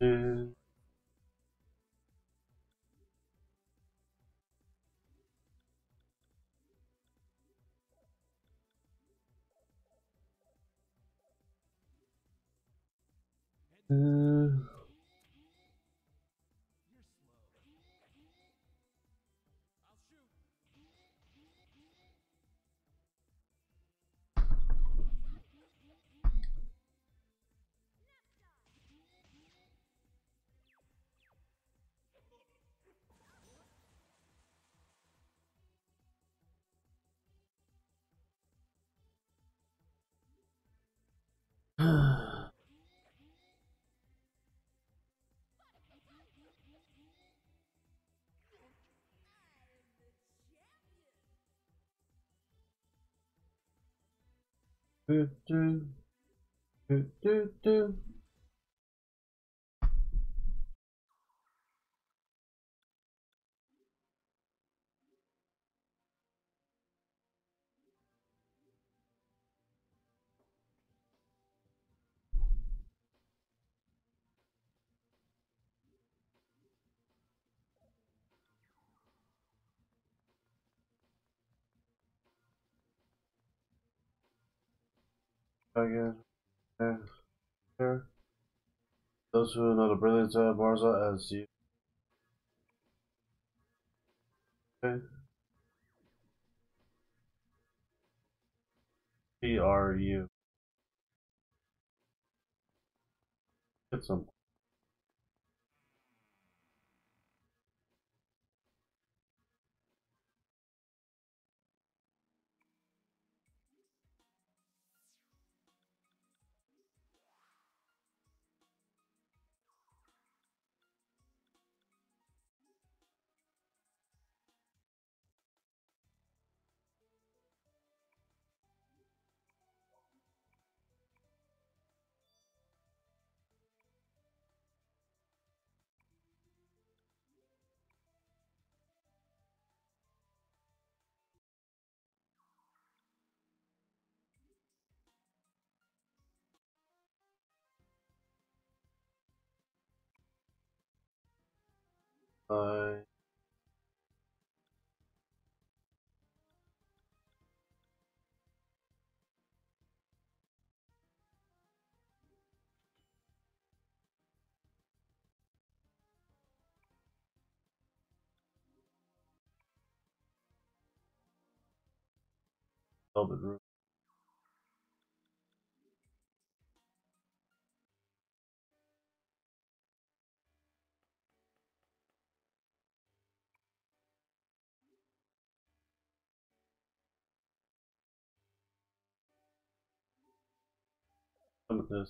Mm. do, do, do, do, do. Again, and here. Those who know the brilliance of Marza as you. Okay. P R U. Get some. I Velvet Room. Look at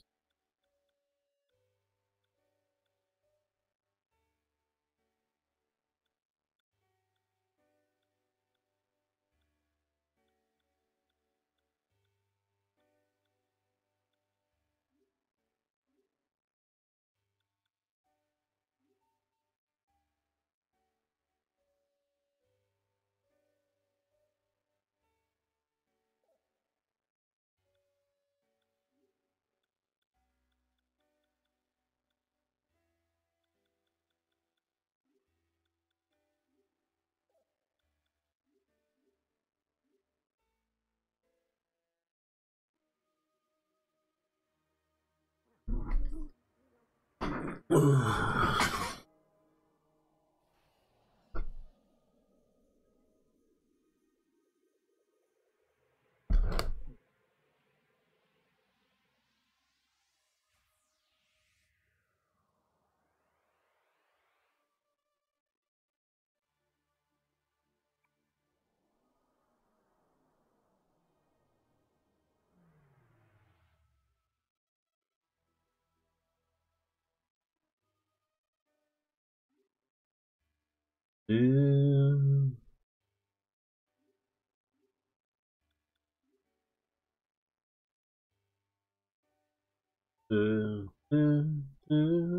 Ugh. This. Do, do, do,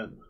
And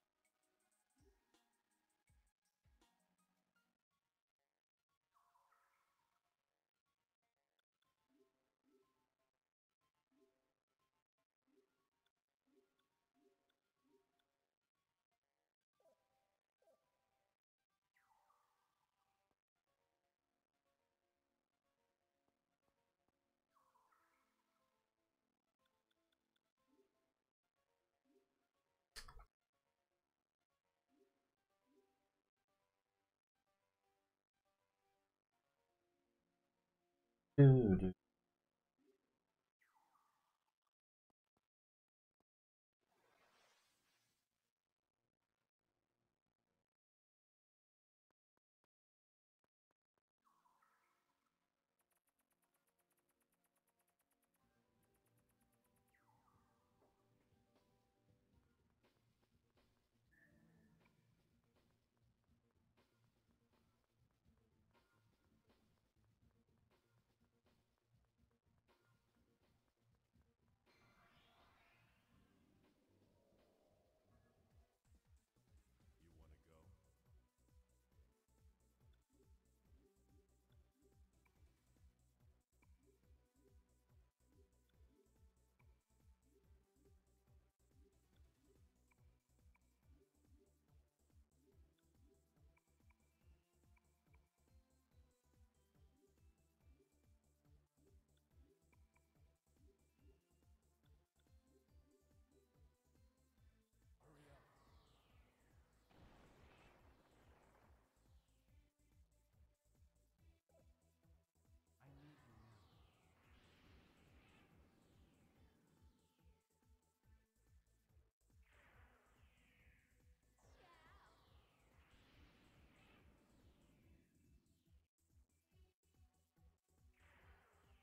do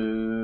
do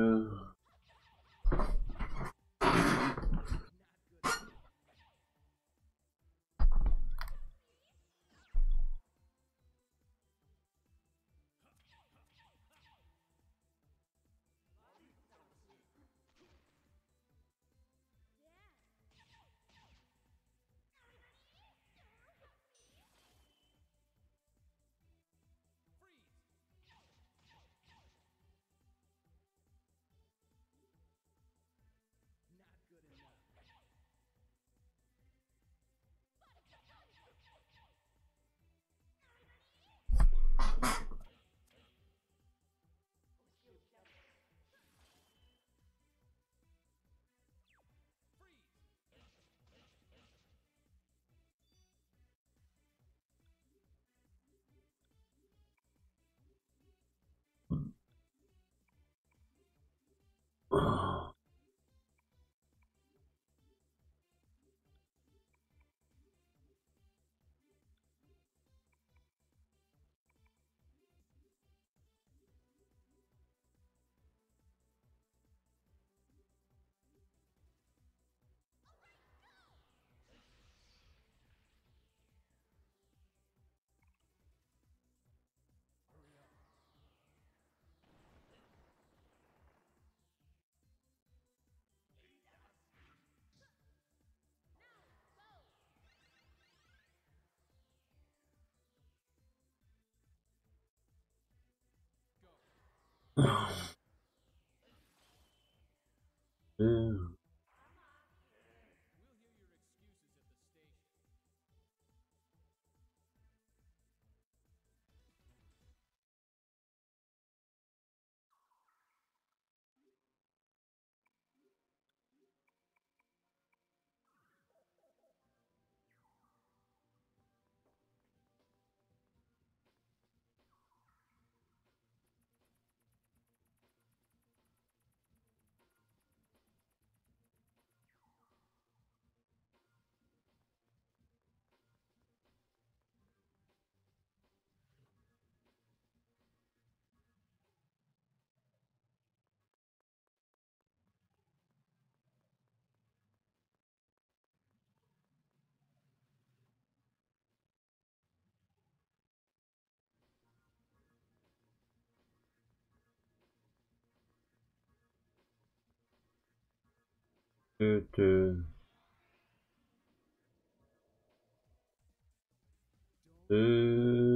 うん。to, to to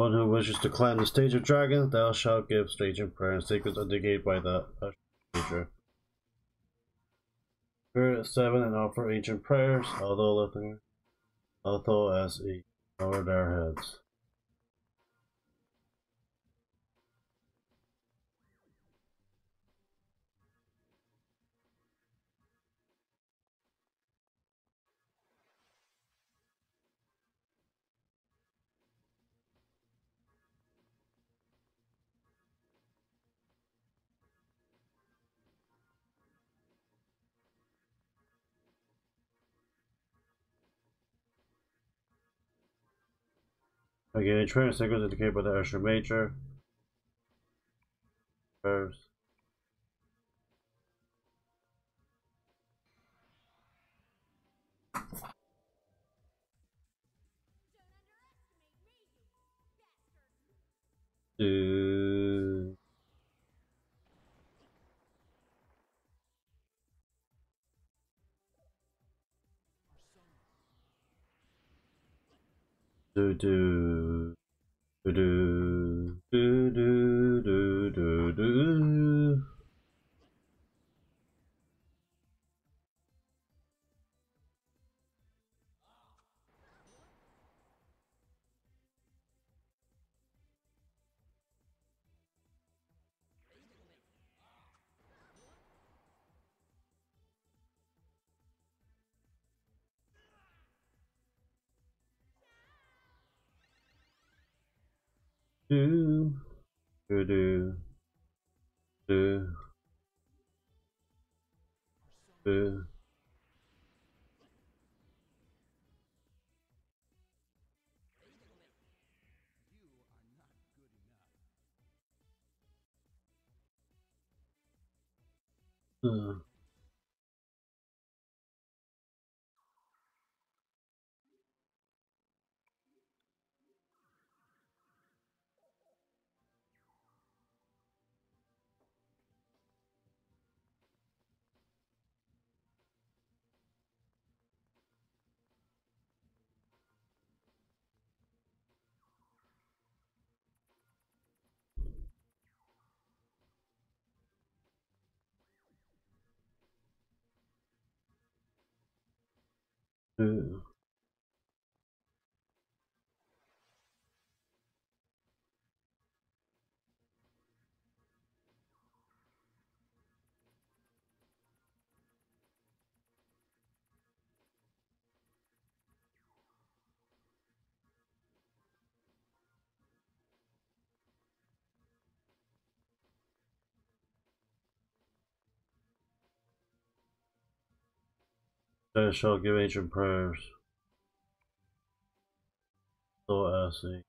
One who wishes to climb the stage of dragons, thou shalt give staging prayer and secrets indicated by the teacher. Spirit seven and offer ancient prayers, although lifting although as ignore their heads. Okay, train signals indicated by the Usher Major. First. Uh. Do do do do do do do do do do do do do. Uh, de They shall give ancient prayers. So I see.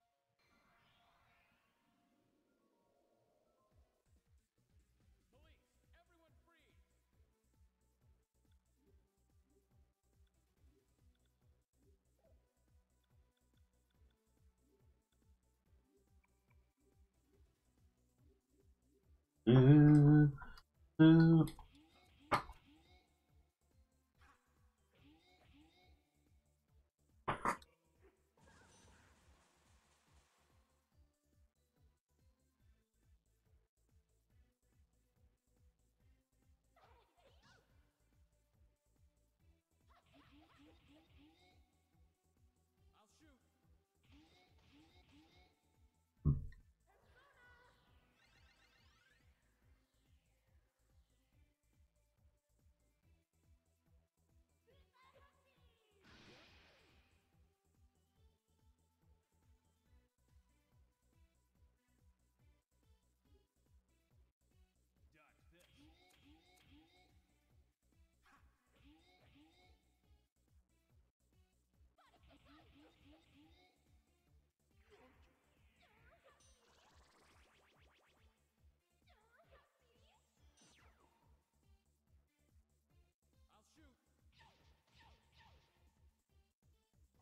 Do, do. Do,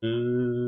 Uh...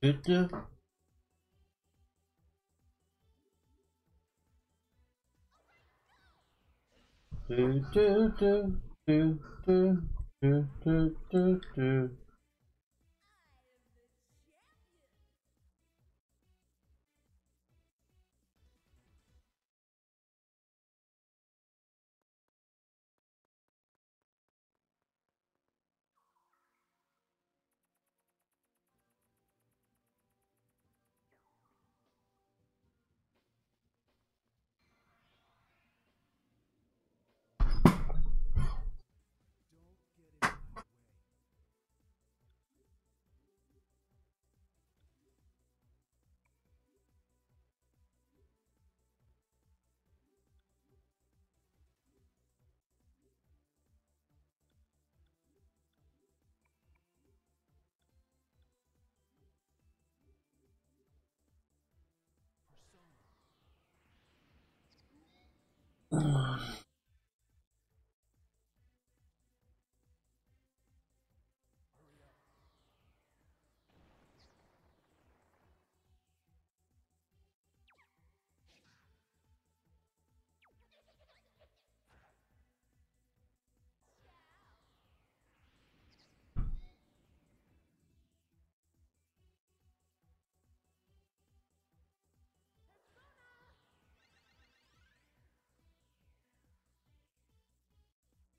Bitte? Do, do, do, do, do, do, do, do. Uh.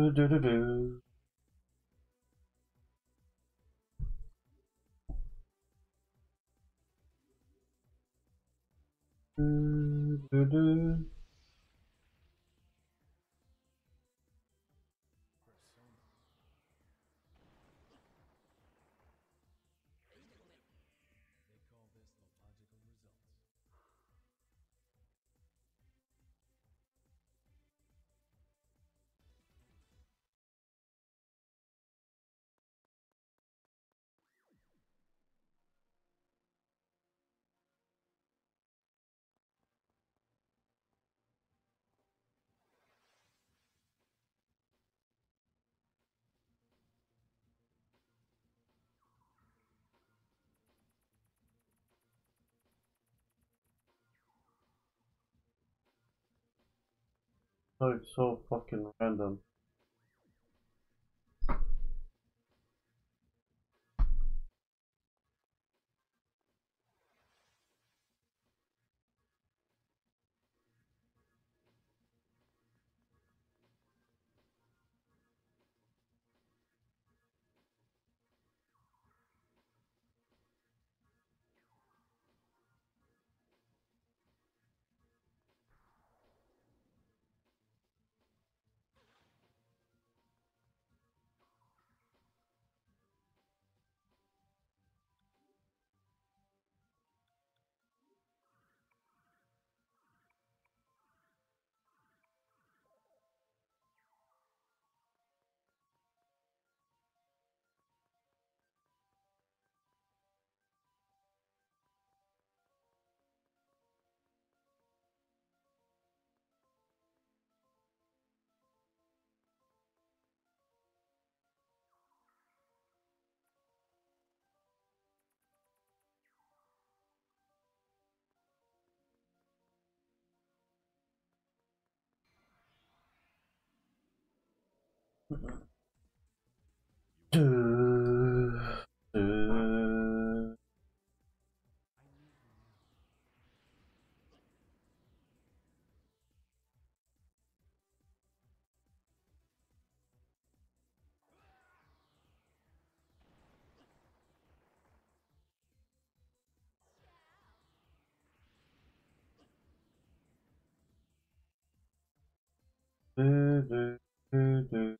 do. Do, do, do, Oh, like so fucking random. Do, do, do, do.